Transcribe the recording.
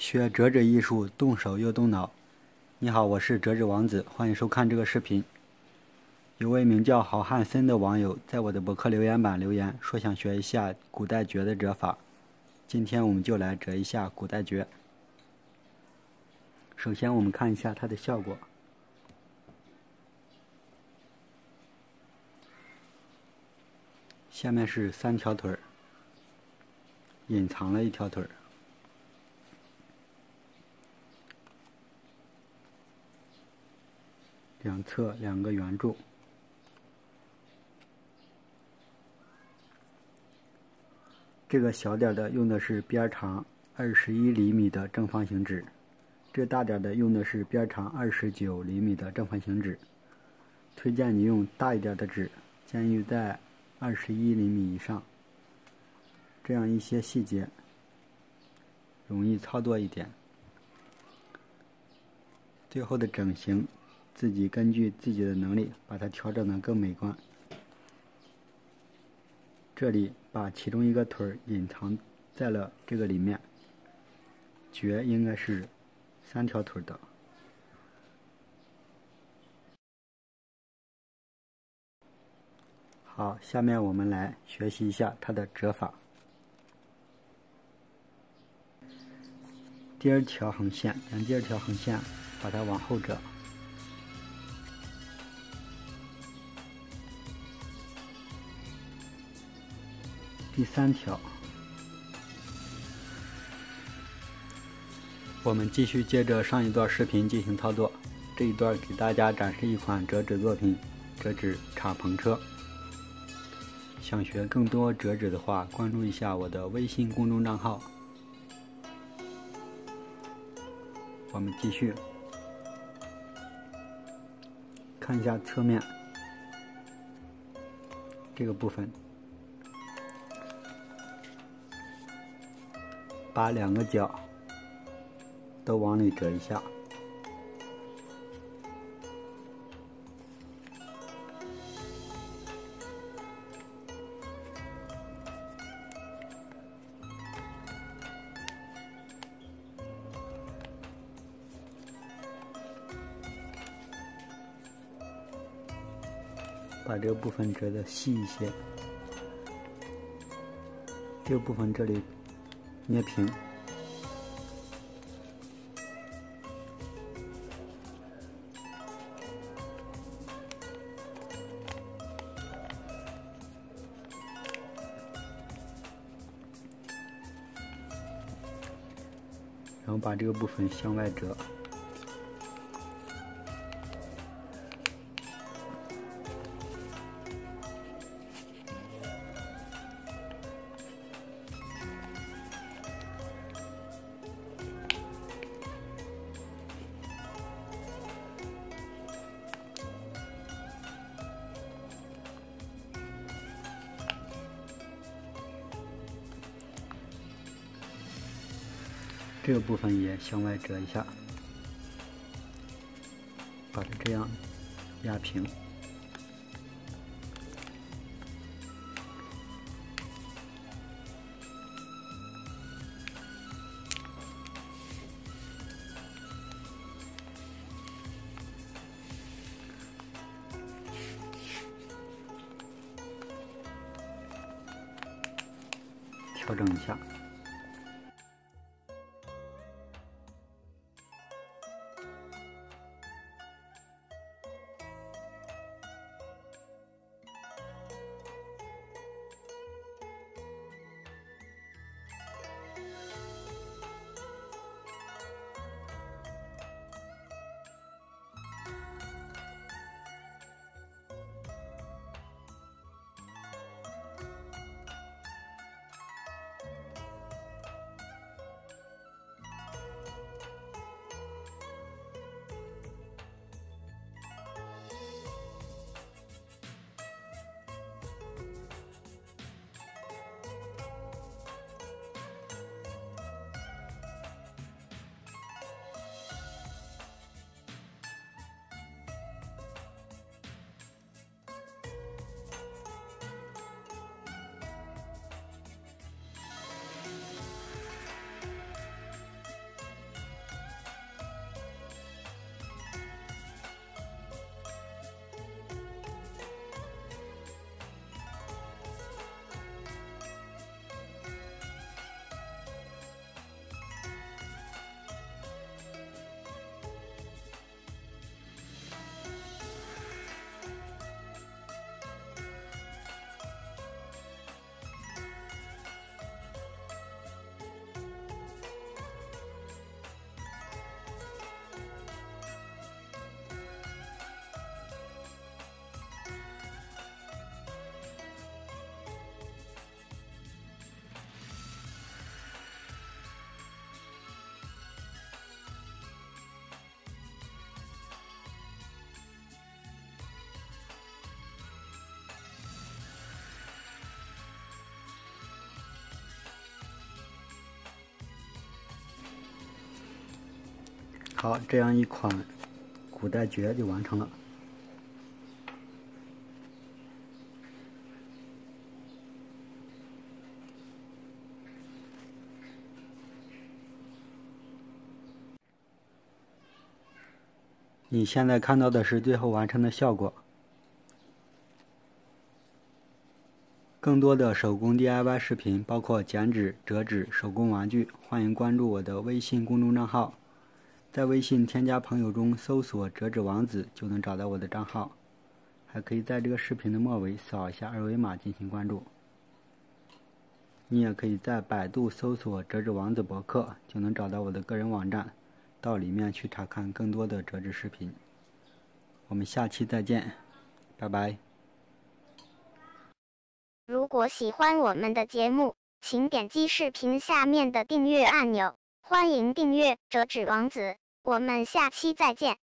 学折纸艺术，动手又动脑。你好，我是折纸王子，欢迎收看这个视频。有位名叫郝汉森的网友在我的博客留言板留言说想学一下古代蕨的折法，今天我们就来折一下古代蕨。首先，我们看一下它的效果。下面是三条腿儿，隐藏了一条腿儿。两侧两个圆柱，这个小点的用的是边长二十一厘米的正方形纸，这大点的用的是边长二十九厘米的正方形纸。推荐你用大一点的纸，建议在二十一厘米以上，这样一些细节容易操作一点。最后的整形。自己根据自己的能力把它调整的更美观。这里把其中一个腿儿隐藏在了这个里面，蕨应该是三条腿的。好，下面我们来学习一下它的折法。第二条横线，沿第二条横线把它往后折。第三条，我们继续接着上一段视频进行操作。这一段给大家展示一款折纸作品——折纸敞篷车。想学更多折纸的话，关注一下我的微信公众账号。我们继续看一下侧面这个部分。把两个角都往里折一下，把这个部分折的细一些，这个部分这里。捏平，然后把这个部分向外折。这个部分也向外折一下，把它这样压平，调整一下。好，这样一款古代爵就完成了。你现在看到的是最后完成的效果。更多的手工 DIY 视频，包括剪纸、折纸、手工玩具，欢迎关注我的微信公众账号。在微信添加朋友中搜索“折纸王子”就能找到我的账号。还可以在这个视频的末尾扫一下二维码进行关注。你也可以在百度搜索“折纸王子博客”就能找到我的个人网站。到里面去查看更多的折纸视频。我们下期再见，拜拜。如果喜欢我们的节目，请点击视频下面的订阅按钮。欢迎订阅折纸王子，我们下期再见。